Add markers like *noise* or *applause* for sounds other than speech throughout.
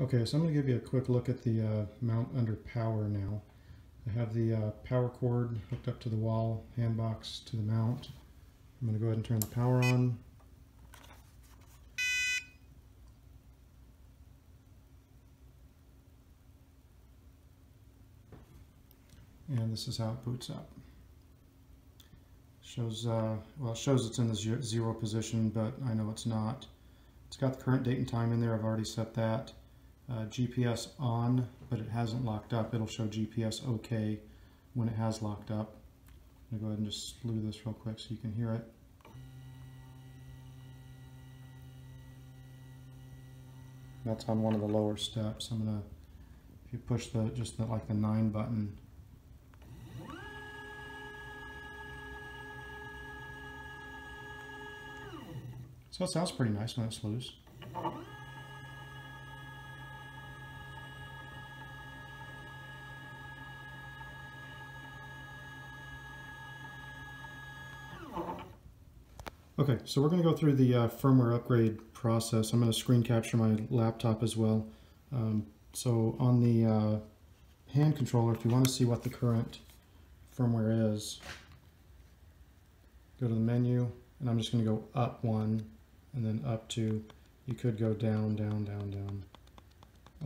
Okay, so I'm going to give you a quick look at the uh, mount under power now. I have the uh, power cord hooked up to the wall, hand box to the mount. I'm going to go ahead and turn the power on. And this is how it boots up. Shows, uh, well, it shows it's in the zero position, but I know it's not. It's got the current date and time in there. I've already set that. Uh, GPS on, but it hasn't locked up. It'll show GPS OK when it has locked up. I'm going to go ahead and just slew this real quick so you can hear it. That's on one of the lower steps. I'm going to, if you push the, just the, like the 9 button, So it sounds pretty nice when it's loose. Okay, so we're going to go through the uh, firmware upgrade process. I'm going to screen capture my laptop as well. Um, so on the uh, hand controller, if you want to see what the current firmware is, go to the menu, and I'm just going to go up one, and then up two. You could go down, down, down, down,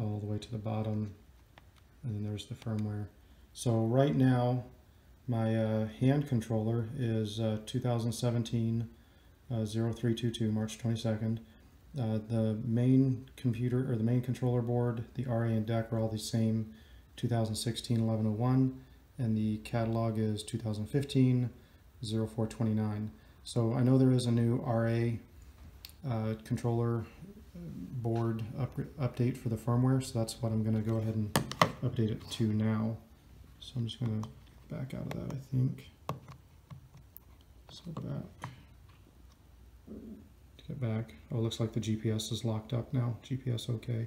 all the way to the bottom, and then there's the firmware. So right now, my uh, hand controller is uh, 2017 uh, 0322, March 22nd. Uh, the main computer or the main controller board, the RA and DEC are all the same 2016 1101 and the catalog is 2015 0429. So I know there is a new RA uh, controller board up, update for the firmware, so that's what I'm going to go ahead and update it to now. So I'm just going to back out of that, I think. So back get back. Oh, looks like the GPS is locked up now. GPS okay.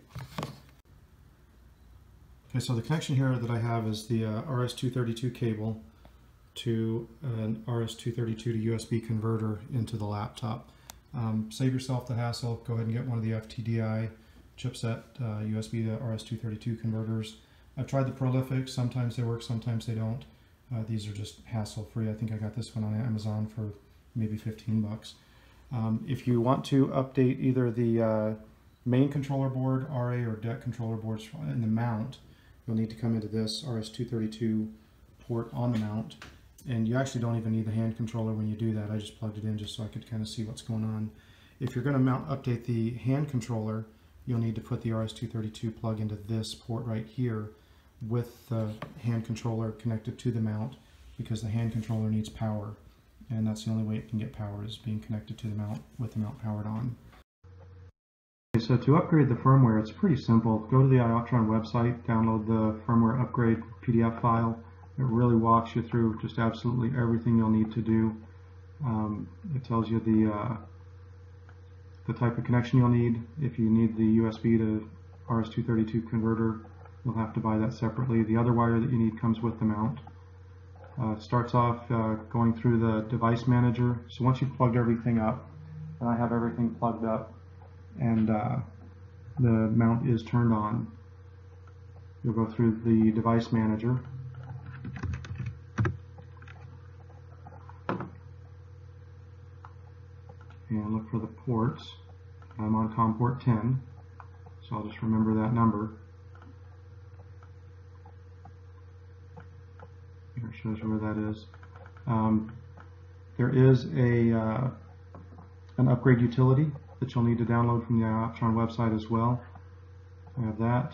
Okay, so the connection here that I have is the uh, RS-232 cable to an RS-232 to USB converter into the laptop. Um, save yourself the hassle, go ahead and get one of the FTDI chipset uh, USB to RS-232 converters. I've tried the Prolific, sometimes they work, sometimes they don't. Uh, these are just hassle-free. I think I got this one on Amazon for maybe 15 bucks. Um, if you want to update either the uh, main controller board, RA or DEC controller boards in the mount, you'll need to come into this RS-232 port on the mount. And you actually don't even need the hand controller when you do that. I just plugged it in just so I could kind of see what's going on. If you're going to mount update the hand controller, you'll need to put the RS-232 plug into this port right here with the hand controller connected to the mount because the hand controller needs power and that's the only way it can get power is being connected to the mount with the mount powered on. Okay, so to upgrade the firmware, it's pretty simple. Go to the iOptron website, download the firmware upgrade PDF file. It really walks you through just absolutely everything you'll need to do. Um, it tells you the uh, the type of connection you'll need. If you need the USB to RS-232 converter, you'll have to buy that separately. The other wire that you need comes with the mount. Uh, starts off uh, going through the device manager. So once you've plugged everything up, and I have everything plugged up, and uh, the mount is turned on, you'll go through the device manager. And look for the ports. I'm on COM port 10, so I'll just remember that number. Shows you where that is. Um, there is a uh, an upgrade utility that you'll need to download from the iOptron website as well. I have that.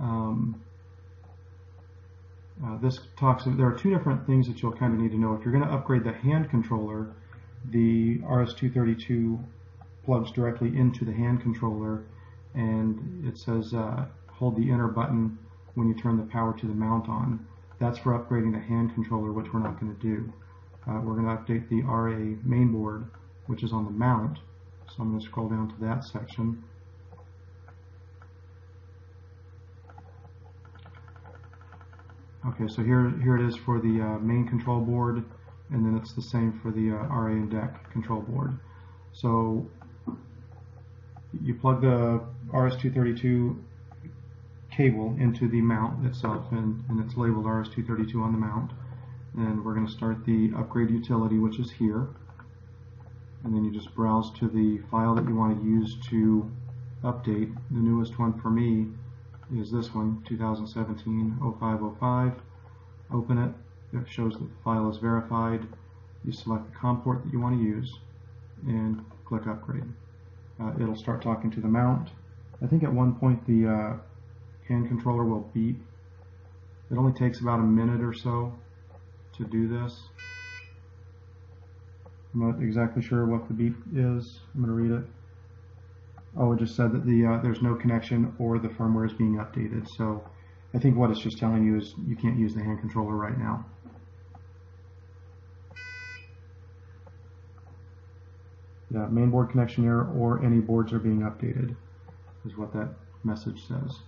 Um, uh, this talks, there are two different things that you'll kind of need to know. If you're going to upgrade the hand controller, the RS-232 plugs directly into the hand controller and it says uh, hold the enter button when you turn the power to the mount on. That's for upgrading the hand controller, which we're not going to do. Uh, we're going to update the RA mainboard, which is on the mount. So I'm going to scroll down to that section. Okay, so here, here it is for the uh, main control board, and then it's the same for the uh, RA and DEC control board. So you plug the RS-232 cable into the mount itself, and, and it's labeled RS-232 on the mount. And we're going to start the upgrade utility, which is here. And then you just browse to the file that you want to use to update. The newest one for me is this one, 2017-0505. Open it. It shows that the file is verified. You select the COM port that you want to use and click upgrade. Uh, it'll start talking to the mount. I think at one point the uh, hand controller will beep. It only takes about a minute or so to do this. I'm not exactly sure what the beep is. I'm going to read it. Oh, it just said that the uh, there's no connection or the firmware is being updated. So I think what it's just telling you is you can't use the hand controller right now. Yeah, mainboard connection error or any boards are being updated is what that message says.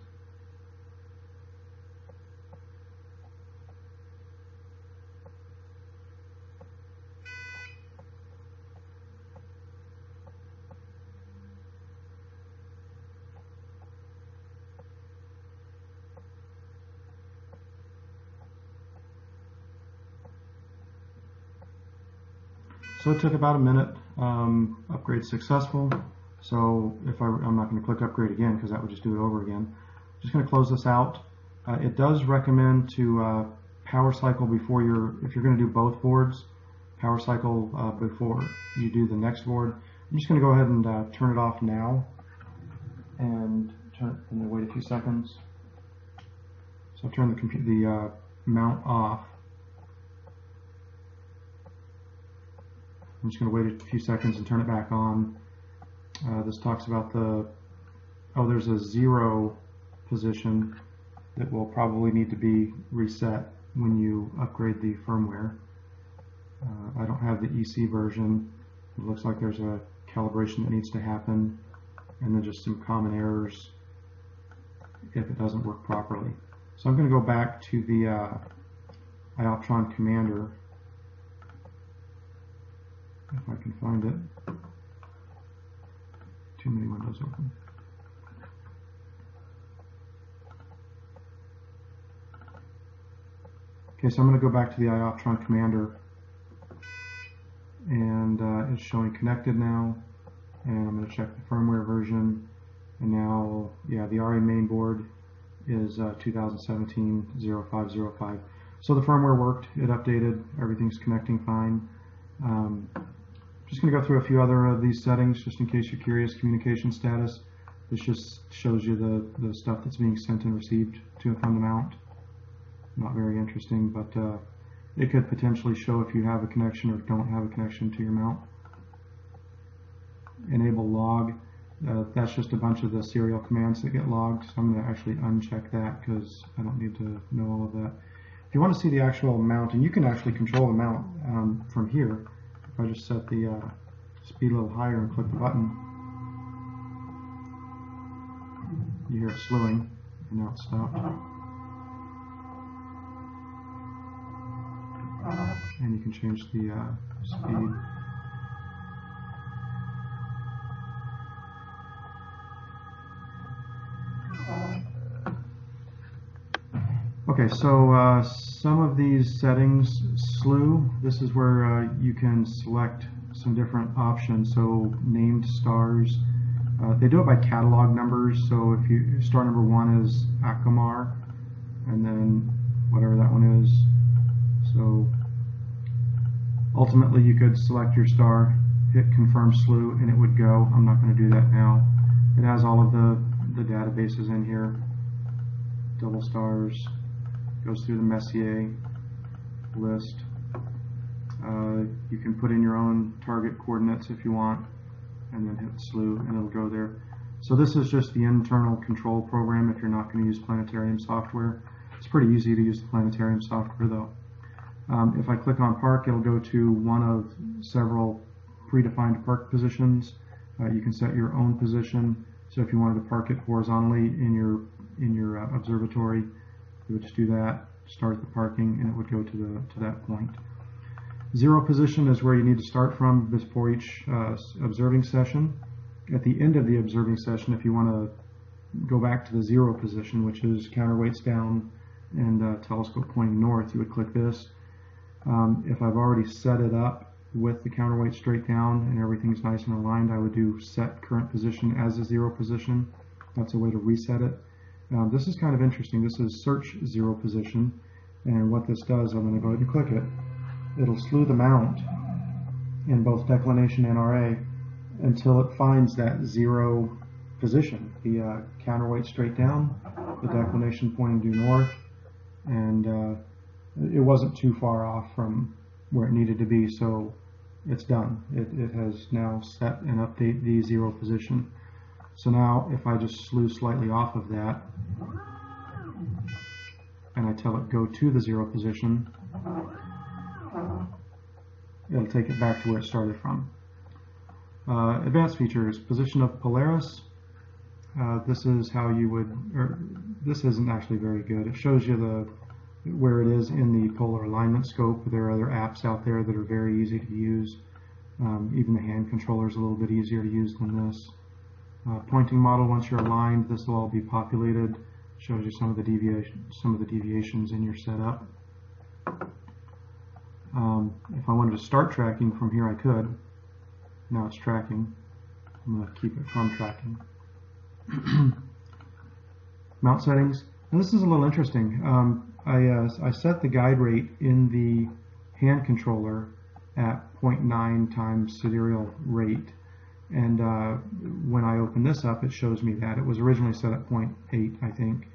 So it took about a minute. Um, upgrade successful. So if I, I'm not going to click upgrade again because that would just do it over again. Just going to close this out. Uh, it does recommend to uh, power cycle before you're, if you're going to do both boards, power cycle uh, before you do the next board. I'm just going to go ahead and uh, turn it off now and turn and wait a few seconds. So I'll turn the, the uh, mount off. I'm just going to wait a few seconds and turn it back on. Uh, this talks about the, oh, there's a zero position that will probably need to be reset when you upgrade the firmware. Uh, I don't have the EC version. It looks like there's a calibration that needs to happen and then just some common errors if it doesn't work properly. So I'm going to go back to the uh, iOptron Commander if I can find it. Too many windows open. Okay, so I'm going to go back to the iOptron Commander. And uh, it's showing connected now. And I'm going to check the firmware version. And now yeah the RA mainboard is uh, 2017-0505 so the firmware worked. It updated. Everything's connecting fine. Um, just going to go through a few other of these settings just in case you're curious. Communication status. This just shows you the, the stuff that's being sent and received to and from the mount. Not very interesting, but uh, it could potentially show if you have a connection or don't have a connection to your mount. Enable log. Uh, that's just a bunch of the serial commands that get logged. So I'm going to actually uncheck that because I don't need to know all of that. If you want to see the actual mount, and you can actually control the mount um, from here, if I just set the uh, speed a little higher and click the button, you hear it slowing, and now it's stopped. And you can change the uh, speed. Okay, so uh, some of these settings, slew, this is where uh, you can select some different options. So named stars, uh, they do it by catalog numbers. So if you star number one is Acamar, and then whatever that one is. So ultimately you could select your star, hit confirm slew, and it would go. I'm not going to do that now. It has all of the, the databases in here, double stars, goes through the Messier list. Uh, you can put in your own target coordinates if you want, and then hit slew, and it'll go there. So this is just the internal control program if you're not going to use Planetarium software. It's pretty easy to use the Planetarium software though. Um, if I click on park, it'll go to one of several predefined park positions. Uh, you can set your own position. So if you wanted to park it horizontally in your in your uh, observatory, you would just do that, start the parking, and it would go to the to that point. Zero position is where you need to start from before each uh, observing session. At the end of the observing session, if you want to go back to the zero position, which is counterweights down and uh, telescope pointing north, you would click this. Um, if I've already set it up with the counterweight straight down and everything's nice and aligned, I would do set current position as a zero position. That's a way to reset it. Um, this is kind of interesting. This is search zero position. And what this does, I'm going to go ahead and click it. It'll slew the mount in both declination and RA until it finds that zero position. The uh, counterweight straight down, the declination pointing due north, and uh, it wasn't too far off from where it needed to be, so it's done. It, it has now set and update the zero position. So now if I just slew slightly off of that, and I tell it go to the zero position, it'll take it back to where it started from. Uh, advanced features, position of Polaris. Uh, this is how you would, or this isn't actually very good. It shows you the where it is in the polar alignment scope. There are other apps out there that are very easy to use. Um, even the hand controller is a little bit easier to use than this. Uh, pointing model, once you're aligned, this will all be populated. Shows you some of the deviation, some of the deviations in your setup. Um, if I wanted to start tracking from here, I could. Now it's tracking. I'm going to keep it from tracking. *clears throat* Mount settings. And this is a little interesting. Um, I, uh, I set the guide rate in the hand controller at 0.9 times sidereal rate. And uh, when I open this up, it shows me that. It was originally set at 0.8, I think,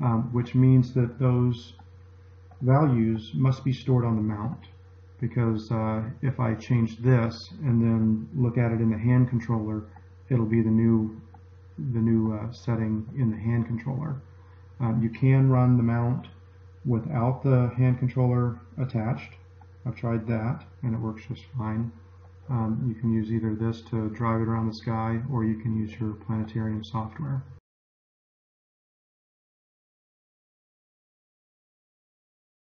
um, which means that those values must be stored on the mount. Because uh, if I change this and then look at it in the hand controller, it'll be the new, the new uh, setting in the hand controller. Um, you can run the mount without the hand controller attached. I've tried that and it works just fine. Um, you can use either this to drive it around the sky or you can use your planetarium software.